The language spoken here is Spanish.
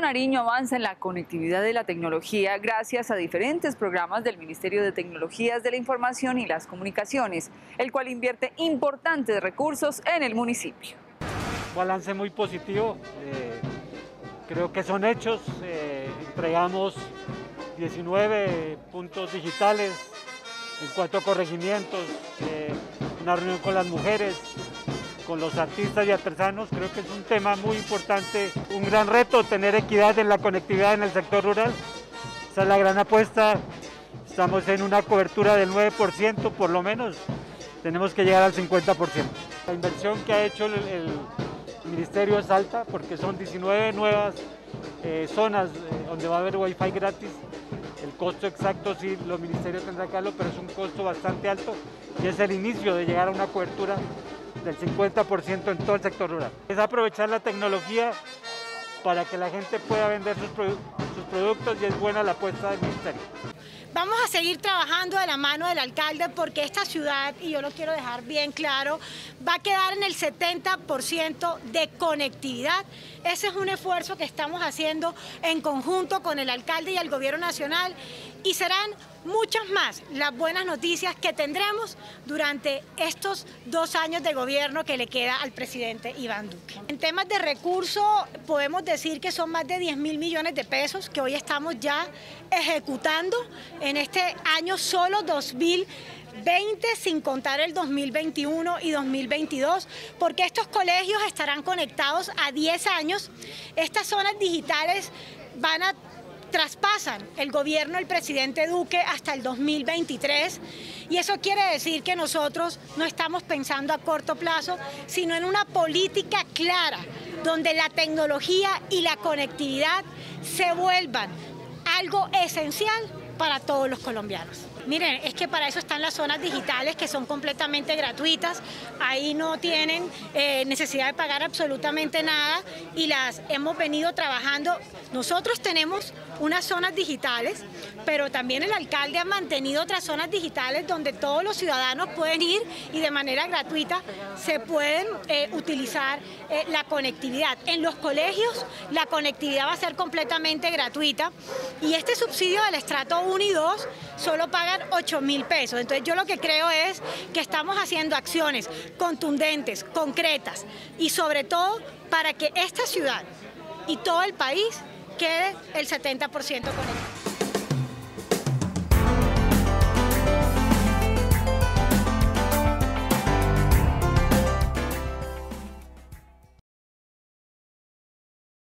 Nariño avanza en la conectividad de la tecnología gracias a diferentes programas del Ministerio de Tecnologías de la Información y las Comunicaciones, el cual invierte importantes recursos en el municipio. Balance muy positivo, eh, creo que son hechos, eh, entregamos 19 puntos digitales en cuatro corregimientos, eh, una reunión con las mujeres, con los artistas y artesanos. Creo que es un tema muy importante, un gran reto tener equidad en la conectividad en el sector rural. Esa es la gran apuesta. Estamos en una cobertura del 9% por lo menos. Tenemos que llegar al 50%. La inversión que ha hecho el, ministerio es alta porque son 19 nuevas eh, zonas eh, donde va a haber wifi gratis. El costo exacto sí, los ministerios tendrán que darlo, pero es un costo bastante alto y es el inicio de llegar a una cobertura del 50% en todo el sector rural. Es aprovechar la tecnología para que la gente pueda vender sus, productos y es buena la apuesta del ministerio. Vamos a seguir trabajando de la mano del alcalde porque esta ciudad, y yo lo quiero dejar bien claro, va a quedar en el 70% de conectividad. Ese es un esfuerzo que estamos haciendo en conjunto con el alcalde y el gobierno nacional y serán muchas más las buenas noticias que tendremos durante estos dos años de gobierno que le queda al presidente Iván Duque. En temas de recursos podemos decir que son más de 10 mil millones de pesos que hoy estamos ya ejecutando en este año solo 2020 sin contar el 2021 y 2022, porque estos colegios estarán conectados a 10 años. Estas zonas digitales van a traspasan el gobierno del presidente Duque hasta el 2023 y eso quiere decir que nosotros no estamos pensando a corto plazo, sino en una política clara donde la tecnología y la conectividad se vuelvan algo esencial para todos los colombianos. Miren, es que para eso están las zonas digitales que son completamente gratuitas, ahí no tienen eh, necesidad de pagar absolutamente nada y las hemos venido trabajando. Nosotros tenemos unas zonas digitales, pero también el alcalde ha mantenido otras zonas digitales donde todos los ciudadanos pueden ir y de manera gratuita se pueden eh, utilizar eh, la conectividad. En los colegios la conectividad va a ser completamente gratuita y este subsidio del estrato 1 y 2 solo pagan 8 mil pesos. Entonces yo lo que creo es que estamos haciendo acciones contundentes, concretas y sobre todo para que esta ciudad y todo el país quede el 70% conectado.